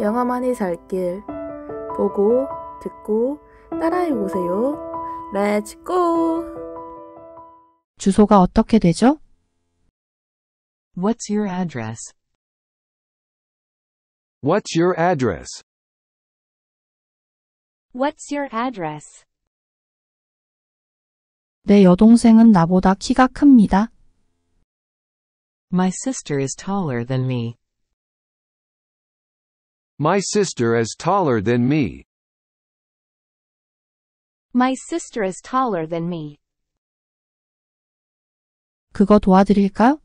영화만이 살 길 보고 듣고 따라해 보세요. Let's go! 주소가 어떻게 되죠? What's your address? What's your address? What's your address? 내 여동생은 나보다 키가 큽니다. My sister is taller than me. My sister is taller than me. My sister is taller than me. 그거 도와드릴까요?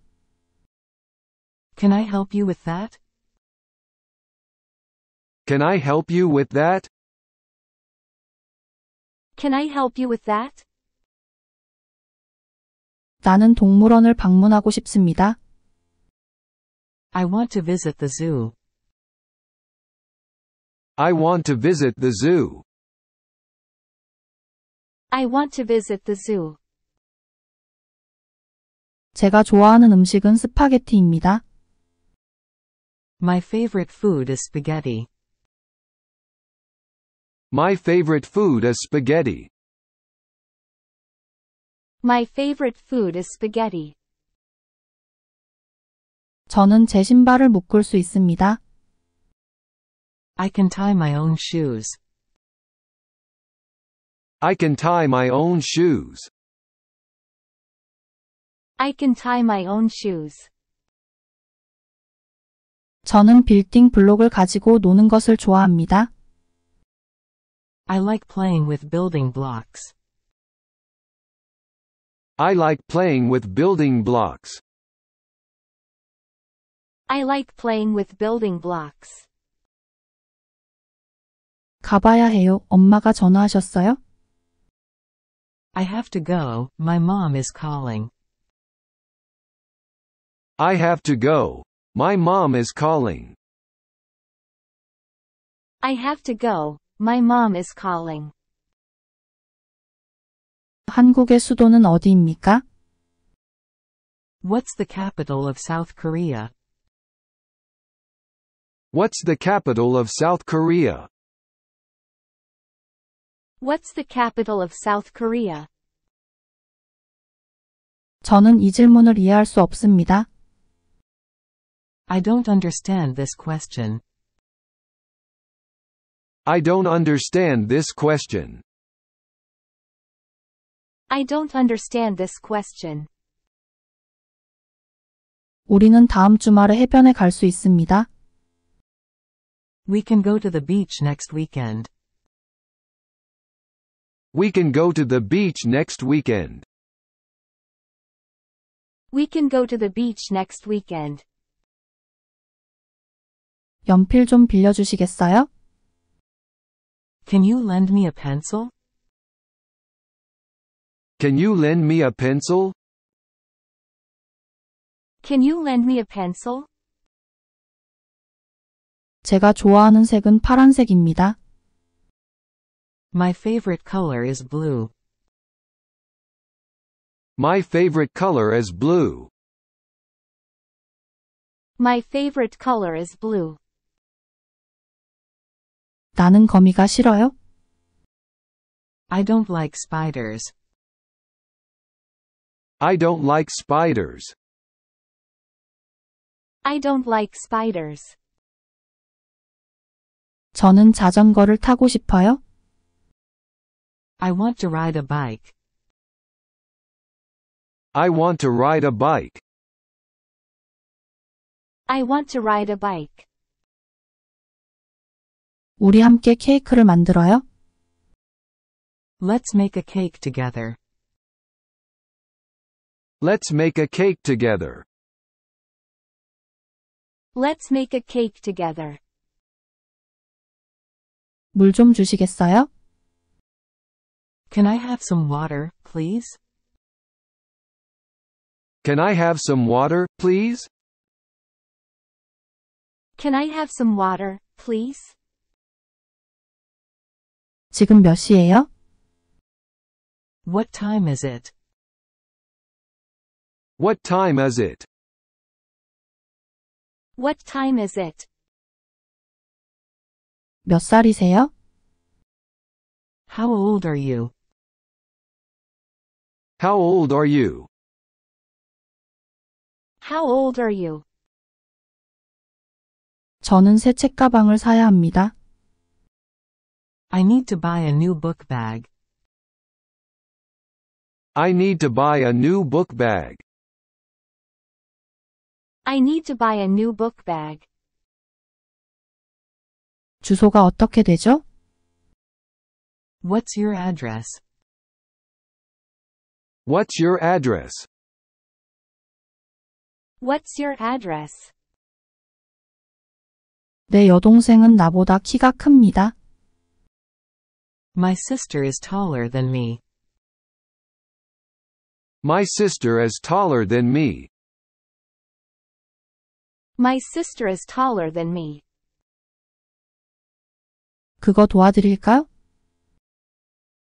Can I help you with that? Can I help you with that? Can I help you with that? 나는 동물원을 방문하고 싶습니다. I want to visit the zoo. I want to visit the zoo. I want to visit the zoo. 제가 좋아하는 음식은 스파게티입니다. My favorite food is spaghetti. My favorite food is spaghetti. My favorite food is spaghetti. 저는 제 신발을 묶을 수 있습니다. I can tie my own shoes. I can tie my own shoes. I can tie my own shoes. 저는 빌딩 블록을 가지고 노는 것을 좋아합니다. I like playing with building blocks. I like playing with building blocks. I like playing with building blocks. 가봐야 해요. 엄마가 전화하셨어요? I have to go, my mom is calling. I have to go. My mom is calling. I have to go, my mom is calling. 한국의 수도는 어디입니까? What's the capital of South Korea? What's the capital of South Korea? What's the capital of South Korea? 저는 이 질문을 이해할 수 없습니다. I don't understand this question. I don't understand this question. I don't understand this question. 우리는 다음 주말에 해변에 갈 수 있습니다. We can go to the beach next weekend. We can go to the beach next weekend. We can go to the beach next weekend. 연필 좀 빌려주시겠어요? Can you lend me a pencil? Can you lend me a pencil? Can you lend me a pencil? 제가 좋아하는 색은 파란색입니다. My favorite color is blue. My favorite color is blue. My favorite color is blue. 나는 거미가 싫어요. I don't like spiders. I don't like spiders. I don't like spiders. 저는 자전거를 타고 싶어요. I want to ride a bike. I want to ride a bike. I want to ride a bike. 우리 함께 케이크를 만들어요. Let's make a cake together. Let's make a cake together. Let's make a cake together. 물 좀 주시겠어요? Can I have some water, please? Can I have some water, please? Can I have some water, please? 지금 몇 시예요? What time is it? What time is it? What time is it? 몇 살이세요? How old are you? How old are you? How old are you? 저는 새 책가방을 사야 합니다. I need to buy a new book bag. I need to buy a new book bag. I need to buy a new book bag. 주소가 어떻게 되죠? What's your address? What's your address? What's your address? 내 여동생은 나보다 키가 큽니다. My sister is taller than me. My sister is taller than me. My sister is taller than me. 그거 도와드릴까요?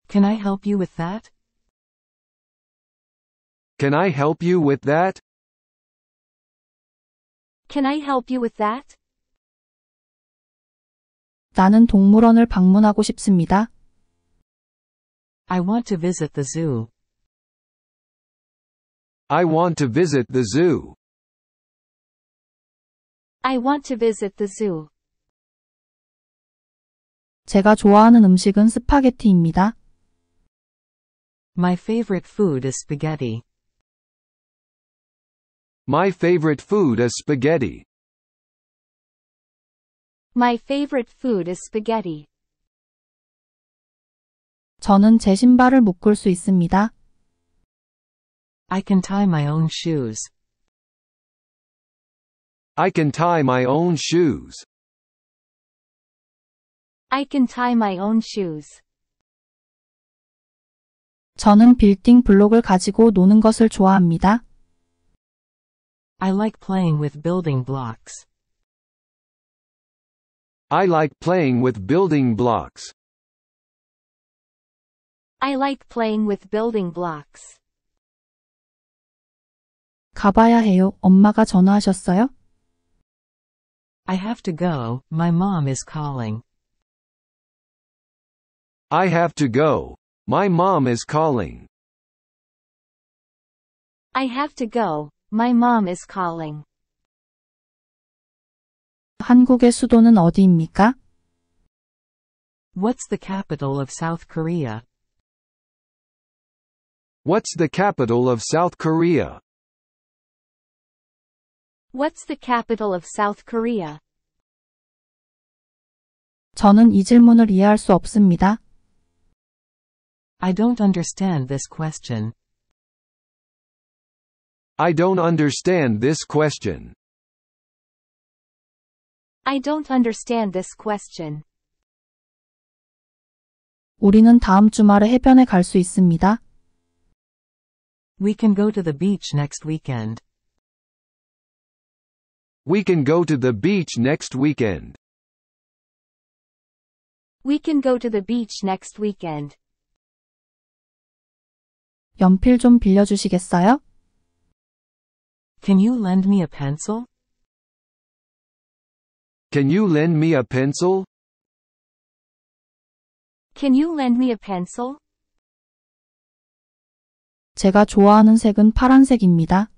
Can I help you with that? Can I help you with that? Can I help you with that? 나는 동물원을 방문하고 싶습니다. I want to visit the zoo. I want to visit the zoo. I want to visit the zoo. 제가 좋아하는 음식은 스파게티입니다. My favorite food is spaghetti. My favorite food is spaghetti. My favorite food is spaghetti. 저는 제 신발을 묶을 수 있습니다. I can tie my own shoes. I can tie my own shoes. I can tie my own shoes. 저는 빌딩 블록을 가지고 노는 것을 좋아합니다. I like playing with building blocks. I like playing with building blocks. I like playing with building blocks. 가봐야 해요. 엄마가 전화하셨어요? I have to go, my mom is calling. I have to go. My mom is calling. I have to go, my mom is calling. 한국의 수도는 어디입니까? What's the capital of South Korea? What's the capital of South Korea? What's the capital of South Korea? 저는 이 질문을 이해할 수 없습니다. I don't understand this question. I don't understand this question. I don't understand this question. 우리는 다음 주말에 해변에 갈 수 있습니다. We can go to the beach next weekend. We can go to the beach next weekend. We can go to the beach next weekend. 연필 좀 빌려주시겠어요? Can you lend me a pencil? Can you lend me a pencil? Can you lend me a pencil? 제가 좋아하는 색은 파란색입니다.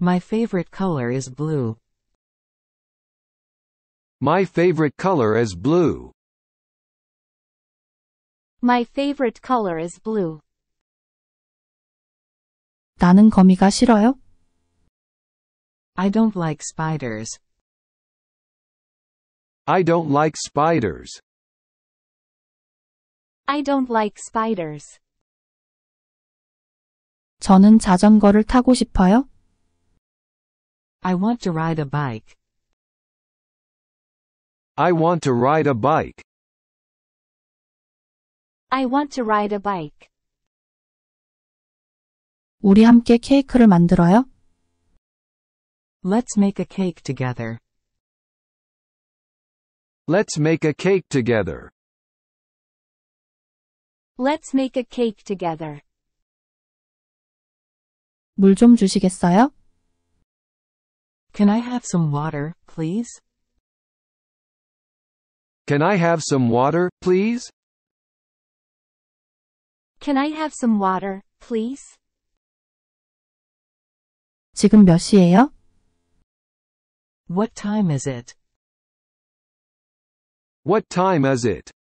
My favorite color is blue. My favorite color is blue. My favorite color is blue. 나는 거미가 싫어요. I don't like spiders. I don't like spiders. I don't like spiders. 저는 자전거를 타고 싶어요. I want to ride a bike. I want to ride a bike. I want to ride a bike. 우리 함께 케이크를 만들어요. Let's make a cake together. Let's make a cake together. Let's make a cake together. 물 좀 주시겠어요? Can I have some water, please? Can I have some water, please? Can I have some water, please? 지금 몇 시예요? What time is it? What time is it?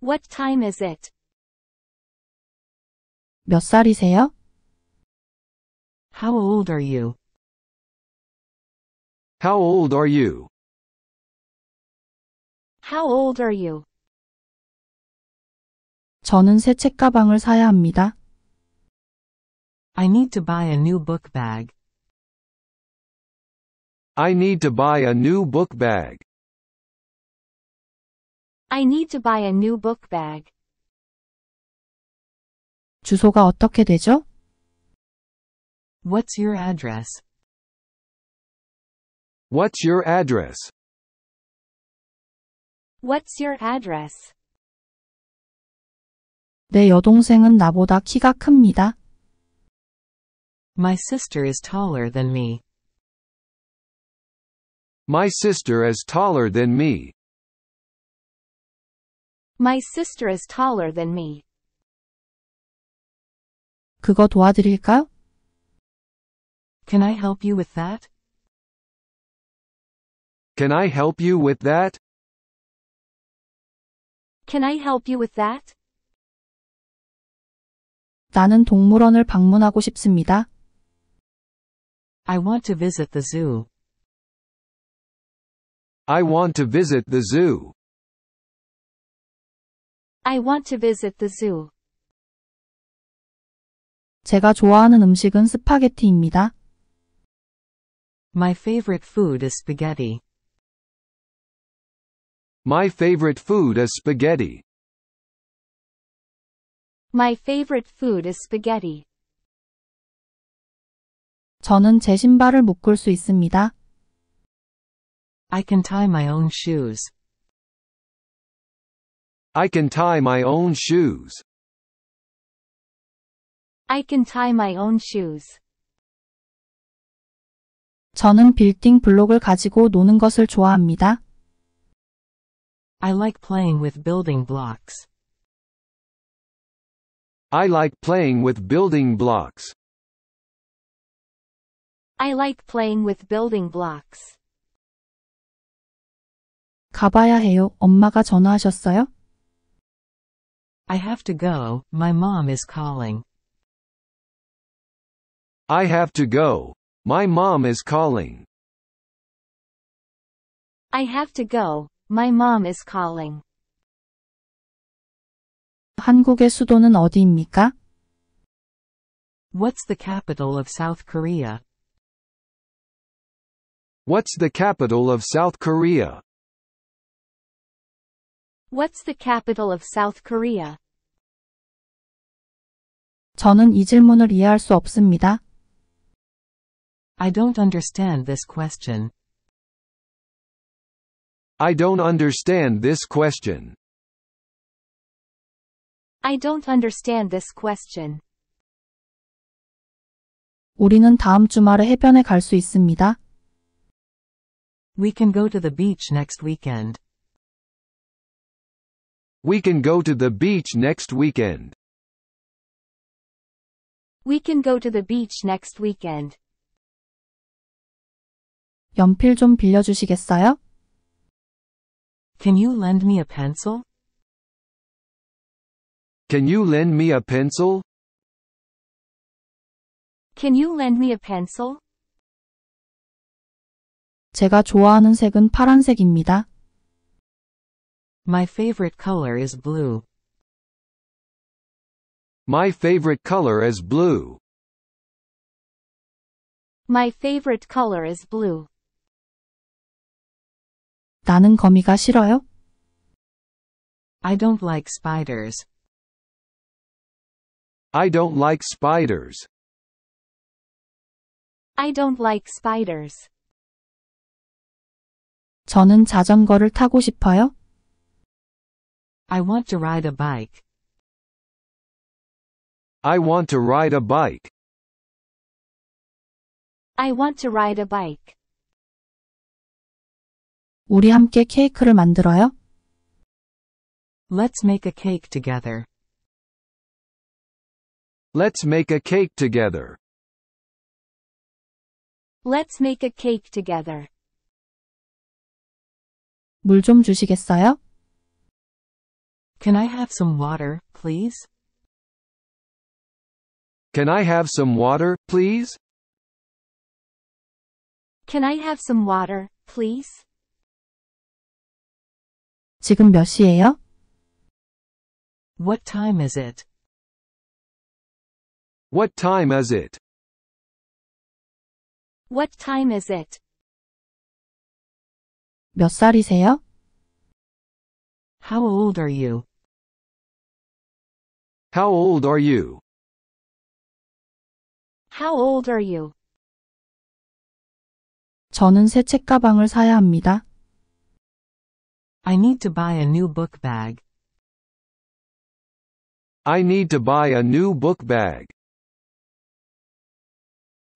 What time is it? 몇 살이세요? How old are you? How old are you? How old are you? 저는 새 책가방을 사야 합니다. I need to buy a new book bag. I need to buy a new book bag. I need to buy a new book bag. 주소가 어떻게 되죠? What's your address? What's your address? What's your address? 내 여동생은 나보다 키가 큽니다. My sister is taller than me. My sister is taller than me. My sister is taller than me. 그거 도와드릴까요? Can I help you with that? Can I help you with that? Can I help you with that? 나는 동물원을 방문하고 싶습니다. I want to visit the zoo. I want to visit the zoo. I want to visit the zoo. 제가 좋아하는 음식은 스파게티입니다. My favorite food is spaghetti. My favorite food is spaghetti. My favorite food is spaghetti. 저는 제 신발을 묶을 수 있습니다. I can tie my own shoes. I can tie my own shoes. I can tie my own shoes. 저는 빌딩 블록을 가지고 노는 것을 좋아합니다. I like playing with building blocks. I like playing with building blocks. I like playing with building blocks. 가봐야 해요. 엄마가 전화하셨어요? I have to go, my mom is calling. I have to go. My mom is calling. I have to go, my mom is calling. 한국의 수도는 어디입니까? What's the capital of South Korea? What's the capital of South Korea? What's the capital of South Korea? 저는 이 질문을 이해할 수 없습니다. I don't understand this question. I don't understand this question. I don't understand this question. 우리는 다음 주말에 해변에 갈 수 있습니다. We can go to the beach next weekend. We can go to the beach next weekend. We can go to the beach next weekend. 연필 좀 빌려주시겠어요? Can you lend me a pencil? Can you lend me a pencil? Can you lend me a pencil? 제가 좋아하는 색은 파란색입니다. My favorite color is blue. My favorite color is blue. My favorite color is blue. 나는 거미가 싫어요. I don't like spiders. I don't like spiders. I don't like spiders. 저는 자전거를 타고 싶어요. I want to ride a bike. I want to ride a bike. I want to ride a bike. 우리 함께 케이크를 만들어요? Let's make a cake together. Let's make a cake together. Let's make a cake together. 물 좀 주시겠어요? Can I have some water, please? Can I have some water, please? Can I have some water, please? 지금 몇 시예요? What time is it? What time is it? What time is it? 몇 살이세요? How old are you? How old are you? How old are you? 저는 새 책가방을 사야 합니다. I need to buy a new book bag. I need to buy a new book bag.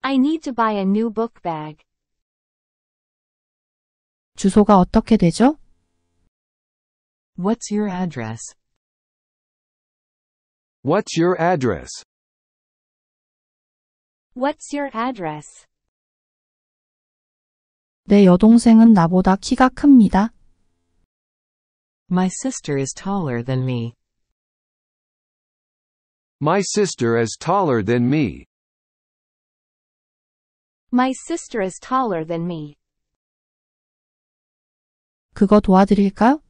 I need to buy a new book bag. 주소가 어떻게 되죠? What's your address? What's your address? What's your address? 내 여동생은 나보다 키가 큽니다. My sister is taller than me. My sister is taller than me. My sister is taller than me. 그거 도와드릴까요?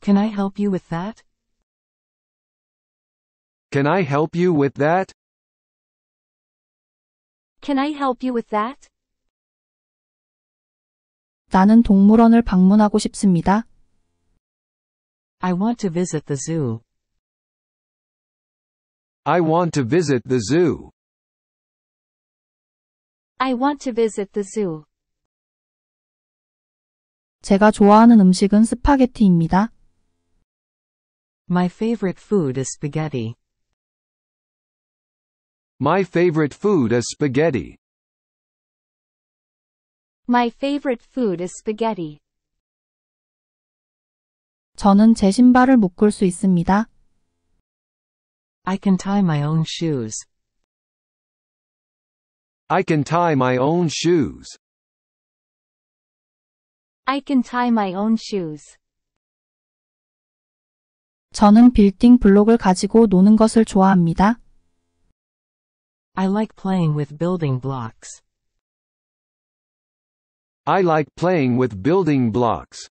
Can I help you with that? Can I help you with that? Can I help you with that? 나는 동물원을 방문하고 싶습니다. I want to visit the zoo. I want to visit the zoo. I want to visit the zoo. 제가 좋아하는 음식은 스파게티입니다. My favorite food is spaghetti. My favorite food is spaghetti. My favorite food is spaghetti. 저는 제 신발을 묶을 수 있습니다. I can tie my own shoes. I can tie my own shoes. I can tie my own shoes. 저는 빌딩 블록을 가지고 노는 것을 좋아합니다. I like playing with building blocks. I like playing with building blocks.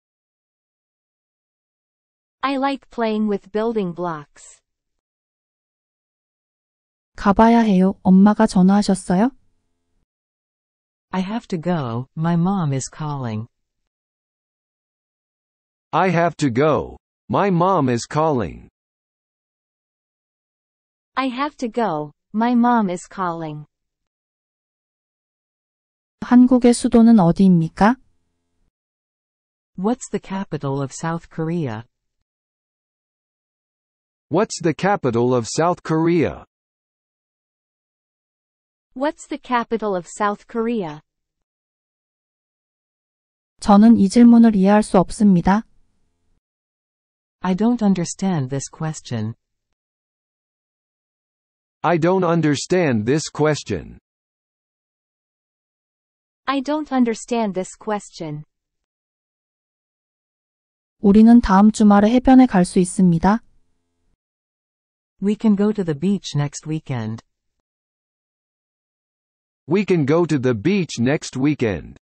I like playing with building blocks. 가봐야 해요. 엄마가 전화하셨어요? I have to go, my mom is calling. I have to go. My mom is calling. I have to go, my mom is calling. 한국의 수도는 어디입니까? What's the capital of South Korea? What's the capital of South Korea? What's the capital of South Korea? 저는 이 질문을 이해할 수 없습니다. I don't understand this question. I don't understand this question. I don't understand this question. 우리는 다음 주말에 해변에 갈 수 있습니다. We can go to the beach next weekend. We can go to the beach next weekend.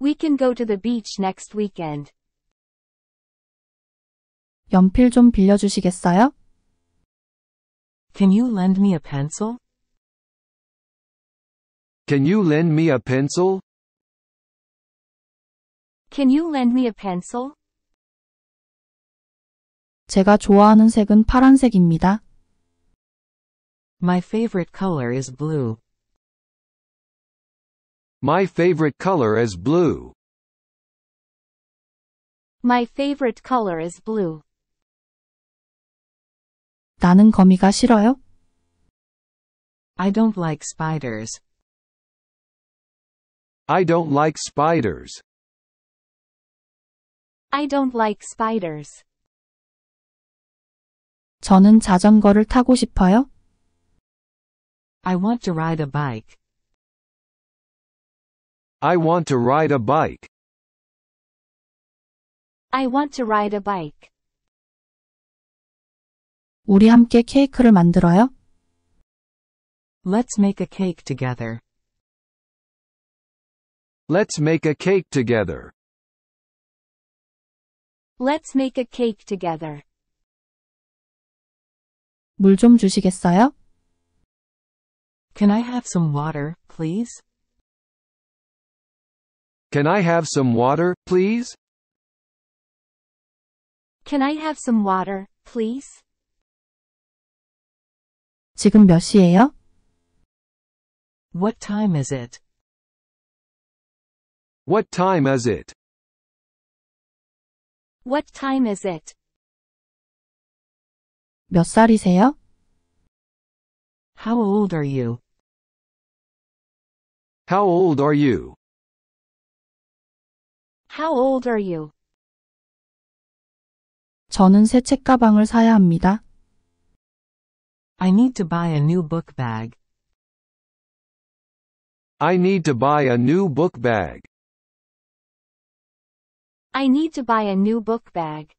We can go to the beach next weekend. 연필 좀 빌려주시겠어요? Can you lend me a pencil? Can you lend me a pencil? Can you lend me a pencil? 제가 좋아하는 색은 파란색입니다. My favorite color is blue. My favorite color is blue. My favorite color is blue. 나는 거미가 싫어요. I don't like spiders. I don't like spiders. I don't like spiders. 저는 자전거를 타고 싶어요. I want to ride a bike. I want to ride a bike. I want to ride a bike. 우리 함께 케이크를 만들어요. Let's make a cake together. Let's make a cake together. Let's make a cake together. 물 좀 주시겠어요? Can I have some water, please? Can I have some water, please? Can I have some water, please? 지금 몇 시예요? What time is it? What time is it? What time is it? 몇 살이세요? How old are you? How old are you? How old are you? 저는 새 책가방을 사야 합니다. I need to buy a new book bag. I need to buy a new book bag. I need to buy a new book bag.